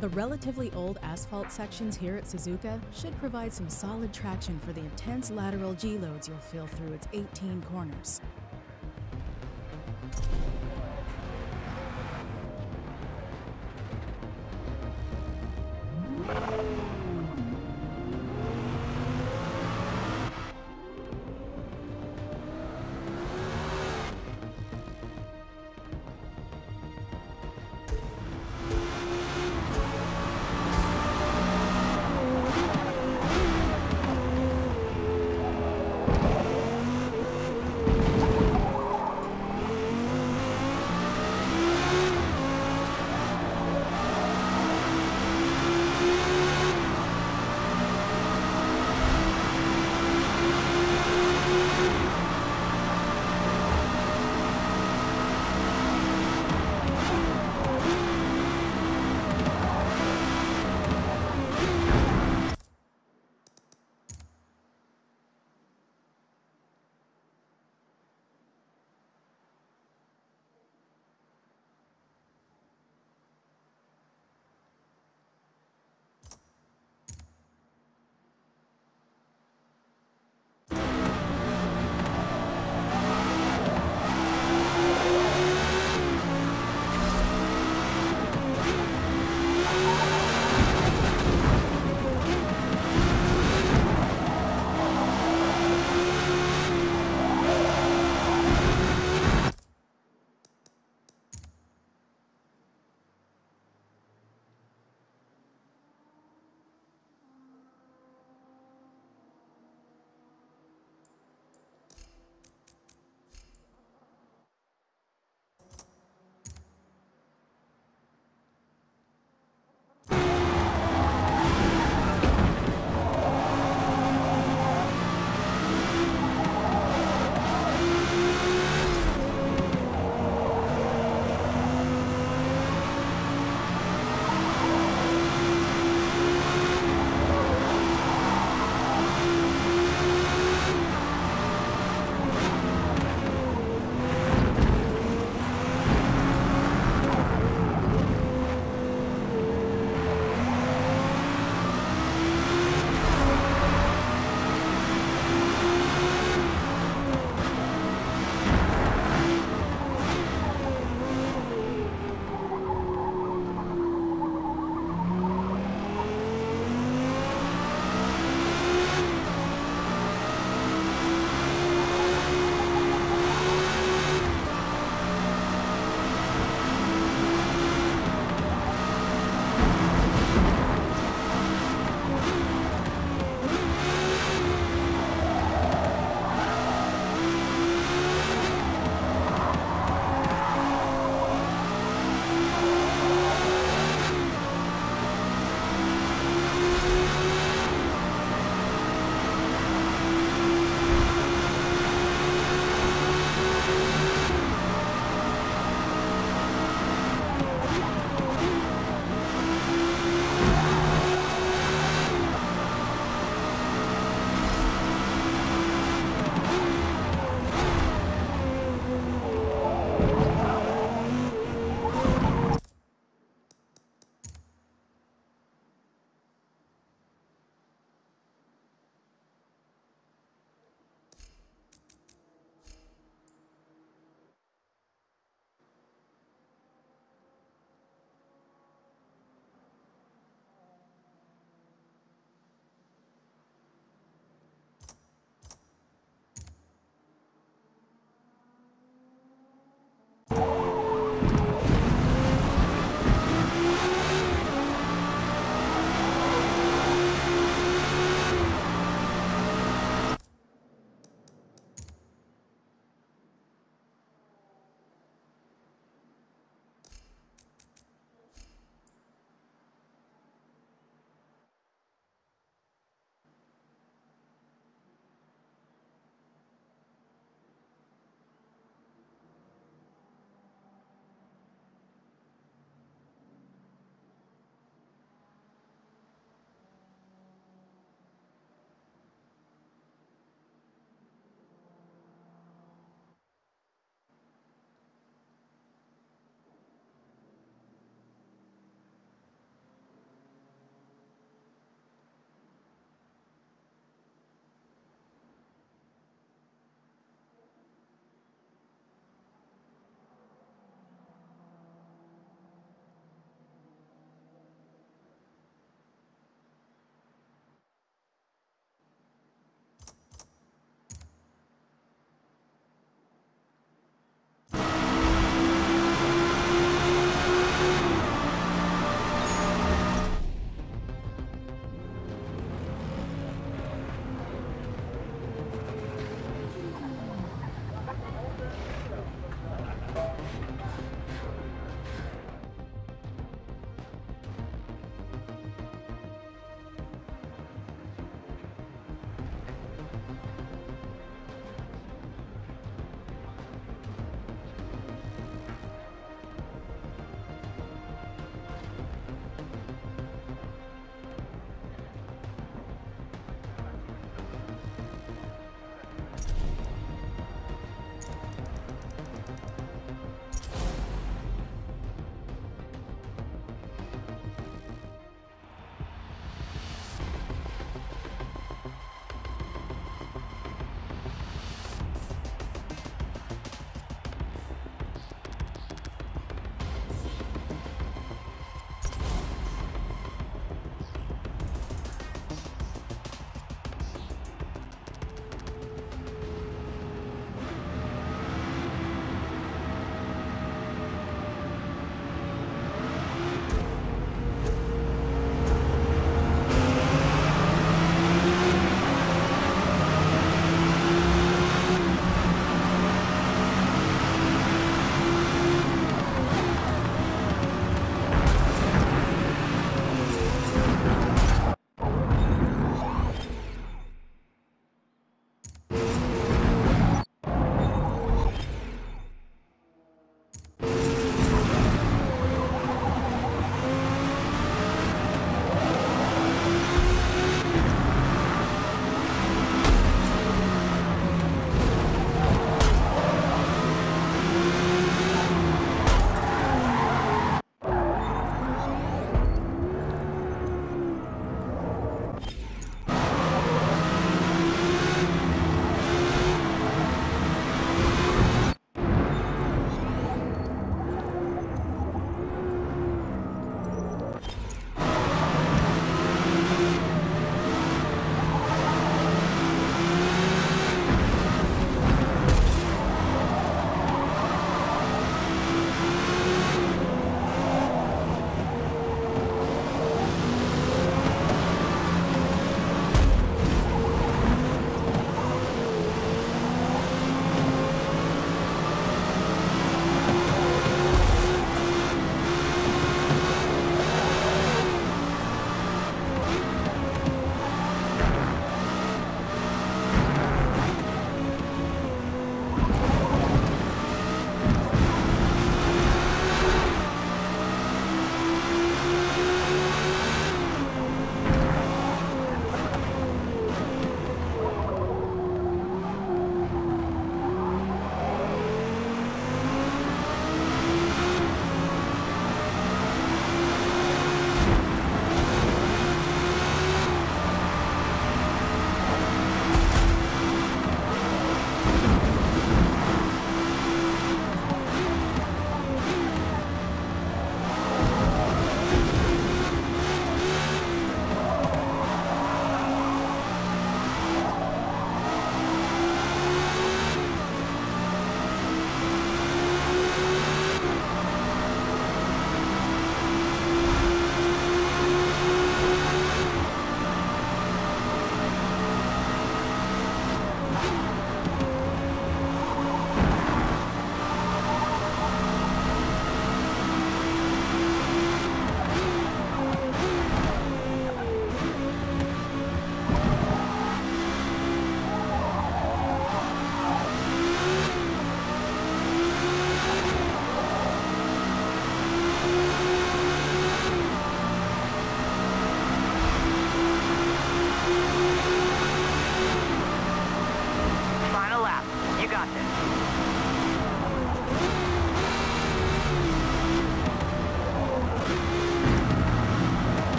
The relatively old asphalt sections here at Suzuka should provide some solid traction for the intense lateral G loads you'll feel through its 18 corners.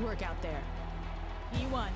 Work out there. He won.